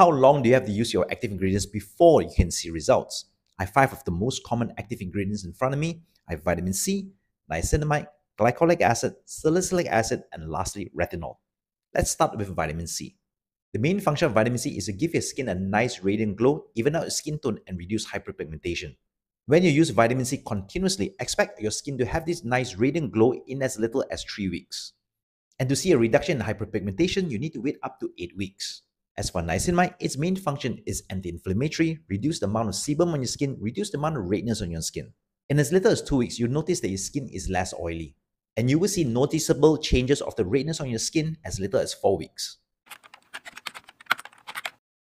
How long do you have to use your active ingredients before you can see results? I have five of the most common active ingredients in front of me. I have vitamin C, niacinamide, glycolic acid, salicylic acid, and lastly, retinol. Let's start with vitamin C. The main function of vitamin C is to give your skin a nice radiant glow, even out your skin tone, and reduce hyperpigmentation. When you use vitamin C continuously, expect your skin to have this nice radiant glow in as little as 3 weeks. And to see a reduction in hyperpigmentation, you need to wait up to 8 weeks. As for niacinamide, its main function is anti-inflammatory, reduce the amount of sebum on your skin, reduce the amount of redness on your skin. In as little as 2 weeks, you'll notice that your skin is less oily. And you will see noticeable changes of the redness on your skin as little as 4 weeks.